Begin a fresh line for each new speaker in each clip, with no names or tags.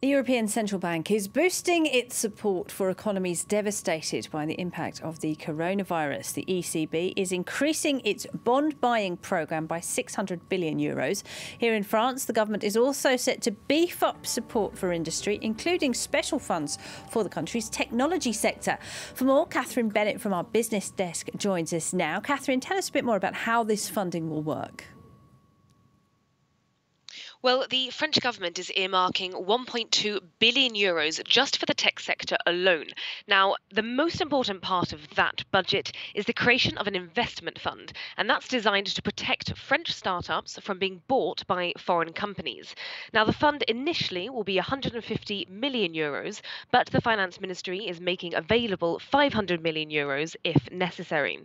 The European Central Bank is boosting its support for economies devastated by the impact of the coronavirus. The ECB is increasing its bond buying programme by 600 billion euros. Here in France, the government is also set to beef up support for industry, including special funds for the country's technology sector. For more, Catherine Bennett from our business desk joins us now. Catherine, tell us a bit more about how this funding will work.
Well, the French government is earmarking 1.2 billion euros just for the tech sector alone. Now, the most important part of that budget is the creation of an investment fund, and that's designed to protect French startups from being bought by foreign companies. Now, the fund initially will be 150 million euros, but the finance ministry is making available 500 million euros if necessary.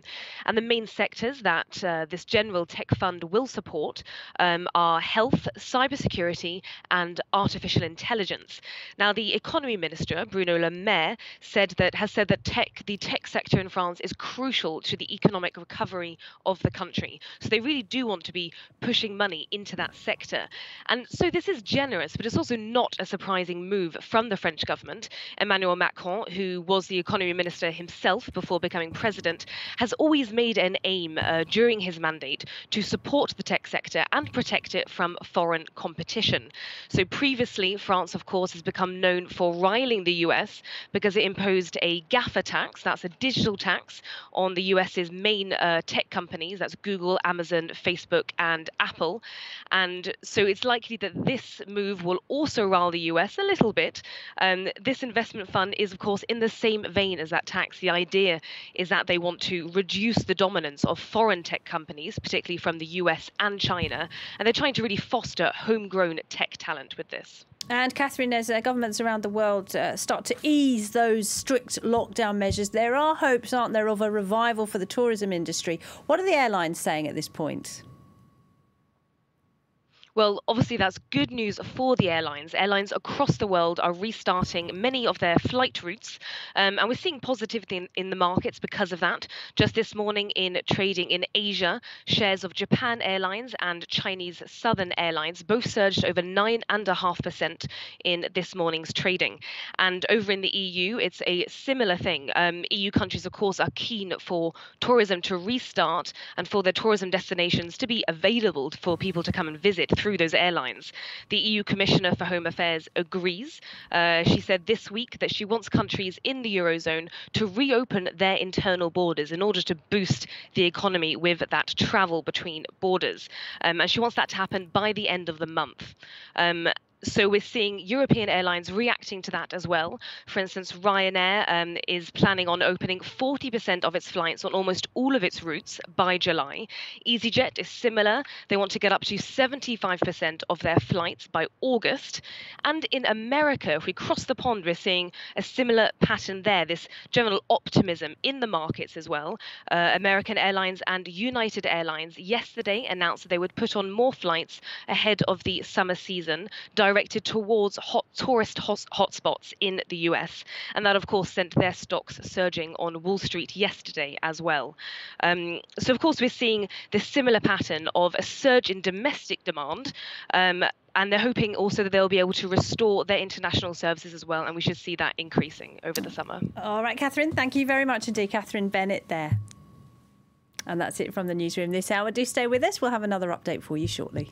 And the main sectors that uh, this general tech fund will support um, are health, cyber cybersecurity and artificial intelligence. Now, the economy minister Bruno Le Maire said that has said that tech, the tech sector in France, is crucial to the economic recovery of the country. So they really do want to be pushing money into that sector, and so this is generous, but it's also not a surprising move from the French government. Emmanuel Macron, who was the economy minister himself before becoming president, has always made an aim uh, during his mandate to support the tech sector and protect it from foreign competition. So previously, France, of course, has become known for riling the US because it imposed a GAFA tax, that's a digital tax, on the US's main uh, tech companies, that's Google, Amazon, Facebook, and Apple. And so it's likely that this move will also rile the US a little bit. Um, this investment fund is, of course, in the same vein as that tax. The idea is that they want to reduce the dominance of foreign tech companies, particularly from the US and China, and they're trying to really foster homegrown tech talent with this.
And Catherine, as uh, governments around the world uh, start to ease those strict lockdown measures, there are hopes, aren't there, of a revival for the tourism industry. What are the airlines saying at this point?
Well, obviously, that's good news for the airlines. Airlines across the world are restarting many of their flight routes, um, and we're seeing positivity in, in, the markets because of that. Just this morning, in trading in Asia, shares of Japan Airlines and Chinese Southern Airlines both surged over 9.5% in this morning's trading. And over in the EU, it's a similar thing. Um, EU countries, of course, are keen for tourism to restart and for their tourism destinations to be available for people to come and visit through those airlines. The EU Commissioner for Home Affairs agrees. Uh, she said this week that she wants countries in the Eurozone to reopen their internal borders in order to boost the economy with that travel between borders. Um, and she wants that to happen by the end of the month. Um, so we're seeing European airlines reacting to that as well. For instance, Ryanair um, is planning on opening 40% of its flights on almost all of its routes by July. EasyJet is similar. They want to get up to 75% of their flights by August. And in America, if we cross the pond, we're seeing a similar pattern there, this general optimism in the markets as well. Uh, American Airlines and United Airlines yesterday announced that they would put on more flights ahead of the summer season directed towards hot tourist hotspots in the US. And that, of course, sent their stocks surging on Wall Street yesterday as well. Um, so, of course, we're seeing this similar pattern of a surge in domestic demand. Um, and they're hoping also that they'll be able to restore their international services as well, and we should see that increasing over the summer.
All right, Catherine, thank you very much indeed, Catherine Bennett there. And that's it from the newsroom this hour. Do stay with us. We'll have another update for you shortly.